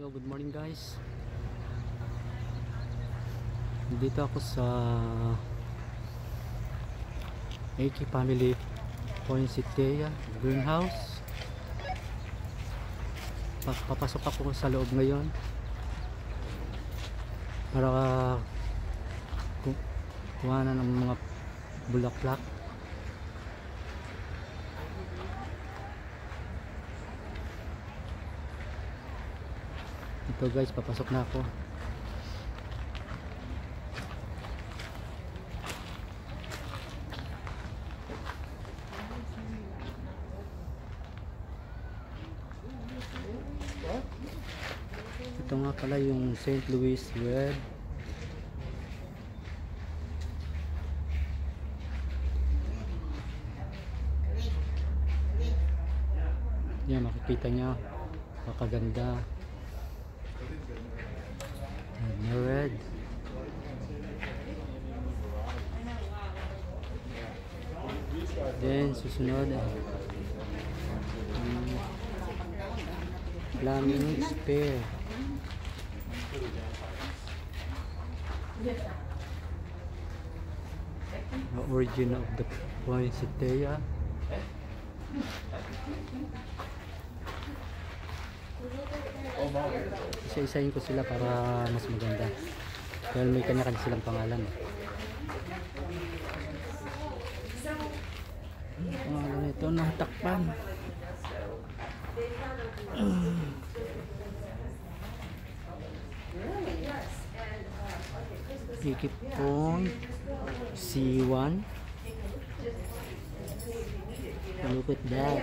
Hello, good morning guys. Dito ako sa AK Family Poinsettia Greenhouse. Pa- Papasok ako sa loob ngayon para ku- kuhanan ng mga bulaklak. Ito guys, papasok na ako. Ito nga pala yung St. Louis Red. Yan, makikita nyo. Kakaganda. Red na red. Then, susunod. Um, Flaming spear. The origin of the poinsettia. Isa-isahin ko sila para mas maganda. Dahil may kanya-kanya silang pangalan. Pangalan nito, natakpan. Hikip point C1 Look at that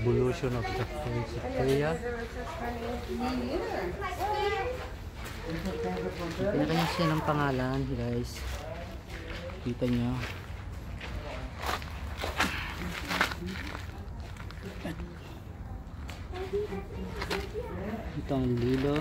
Evolution of the Poinsettia. Kanya-kanya siya ng pangalan, guys. Kita nyo. Ito ang lilo.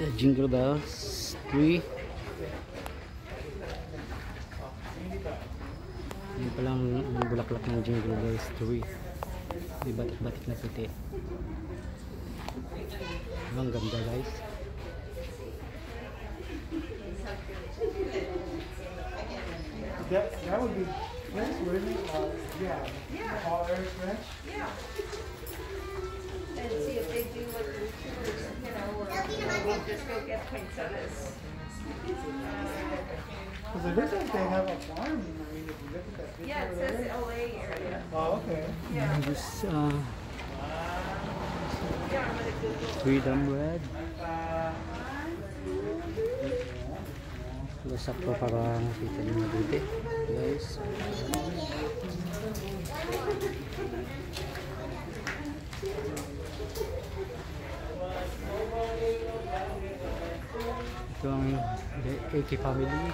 Is a Jingle Bells tree. Yan palang ang bulaklak ng Jingle Bells tree. May batik-batik na puti. Ang ganda guys. That, that would be French, wouldn't it? Uh, yeah. Yeah. All Irish French? Yeah. And see if they do what the or we'll just go get poinsettias. Because it looks like they have a farm. I mean, if you look at that picture Yeah, it says there. LA area. Oh, okay. Yeah. This uh, Yeah, I'm gonna Google. Freedom Red. Close up ko para makita nyo mabuti. Guys. Ito ang AK family.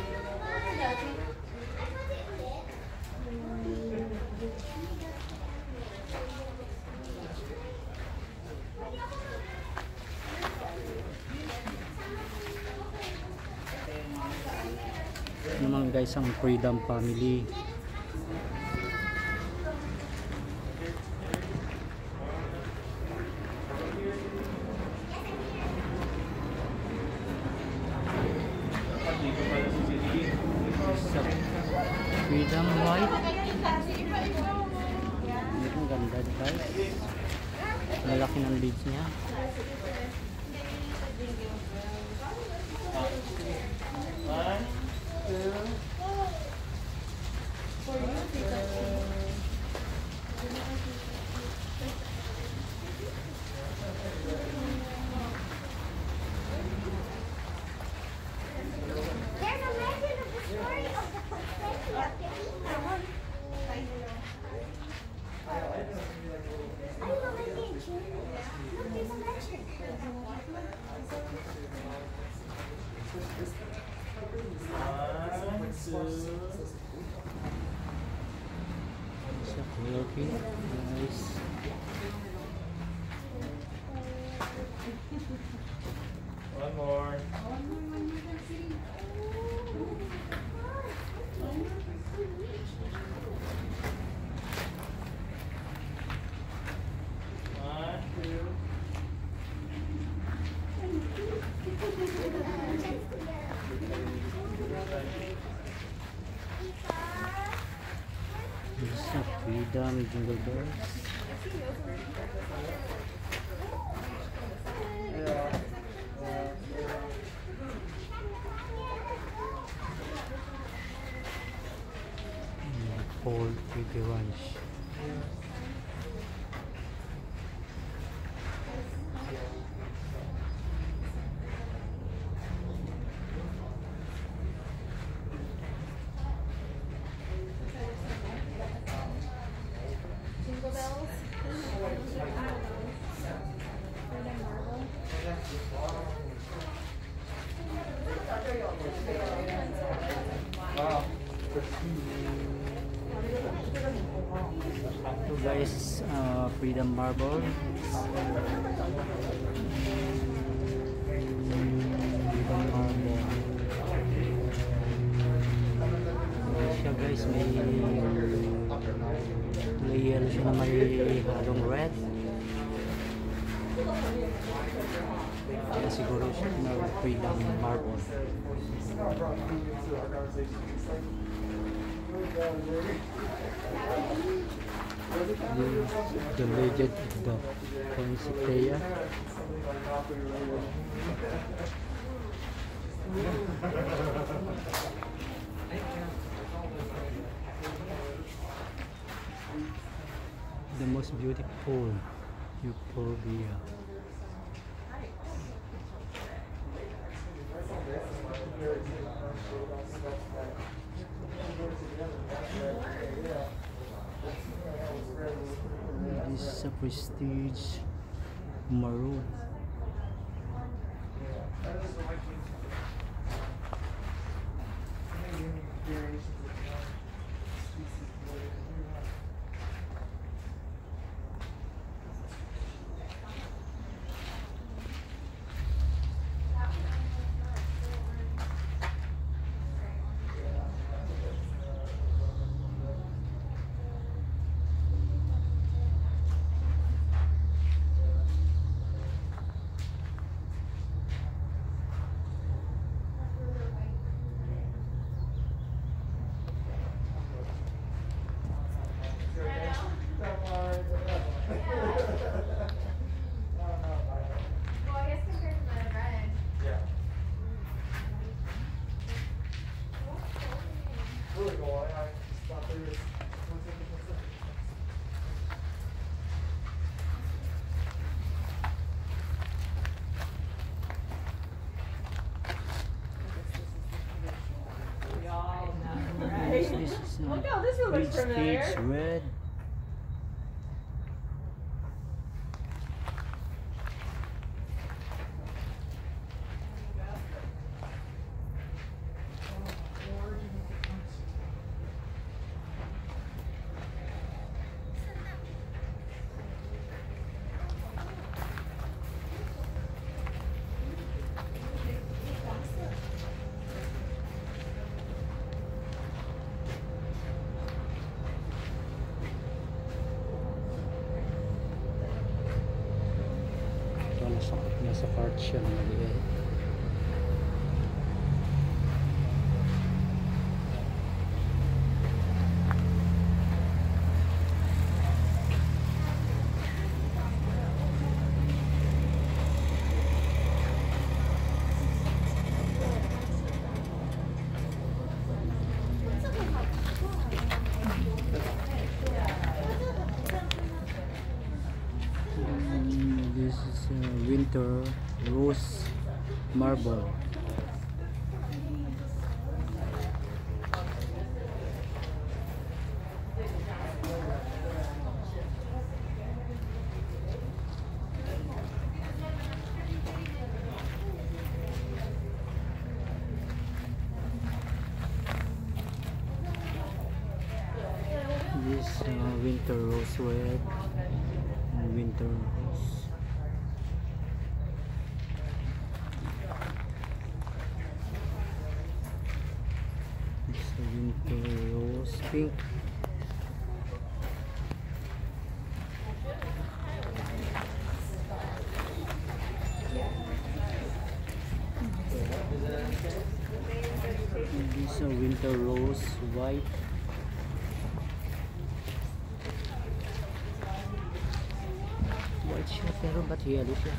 Ito naman guys ang Freedom family. Sa Freedom White. Ganda guys. Malaki ng beads niya. Jingle bells Yeah. Paul Pretty Ranch Jingle bells. So guys, uh, Freedom Marble. Freedom Marble. Siya guys, may may yellow siya na may halong red. Marble. The, the legend of the Poinsettia. The most beautiful euphorbia. This is a prestige maroon. familiar? 那，是花儿切了那个 this is uh, winter rose marble. This uh, winter rosewed and winter rose pink. This a winter rose white. White siya pero ba't yellow siya?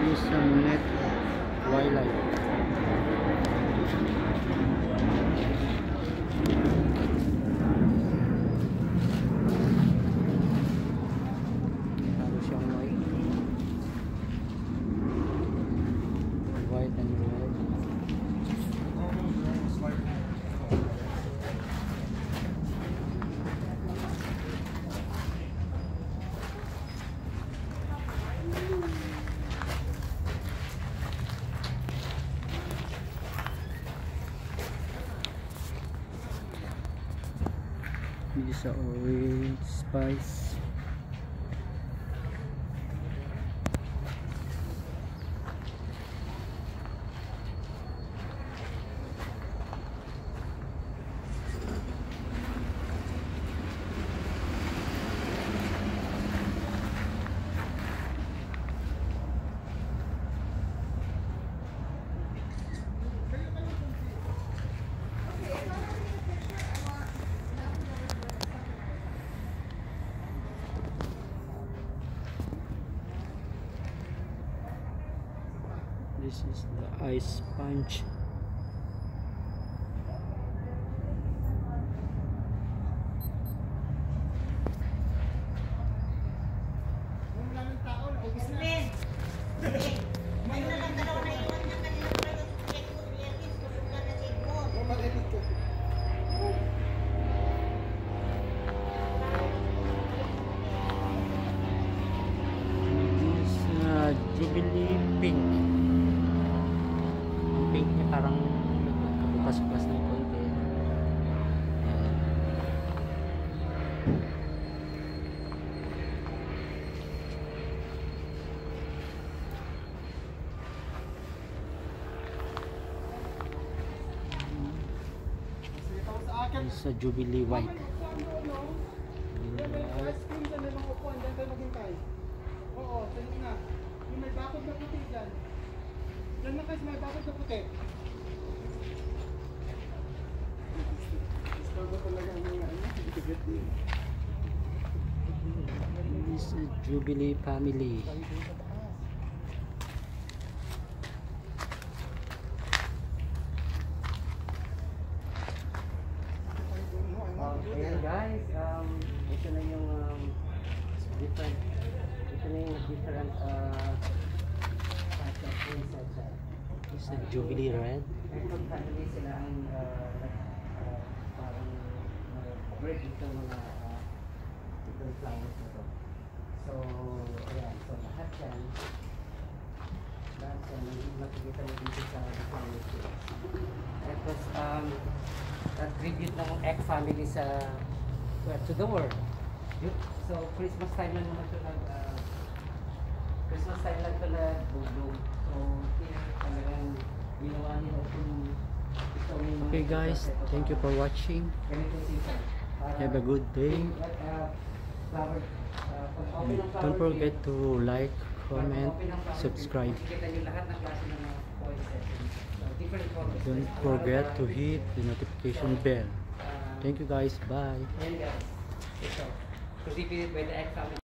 This a net twilight. Lalo siyang white. White and red. This a orange spice. This is the ice punch. Nagkabukas-bukas ng konti. Ayan. Sa Jubilee White. Jubilee White. Oo, sa na. Yung may bakod na puti dyan. Dyan na sa may bakod na puti. This is Jubilee Family. Oh, ayan guys, um, ito na yung um, different, ito na yung different uh. This is Jubilee Red. Ito family sila ang uh, break ito mga uh, different flowers na to. So, ayan, so lahat yan, lahat yan, makikita mo dito sa flowers. Tapos, um, a tribute ng egg family sa well, to the world. Yun. So, Christmas time lang naman ito nag uh, Christmas time lang ito nag-boom. So, here talagang ginawa nila itong itong Okay guys, thank you for watching. Have a good day. Don't forget to like, comment, subscribe. Don't forget to hit the notification bell. Thank you guys. Bye.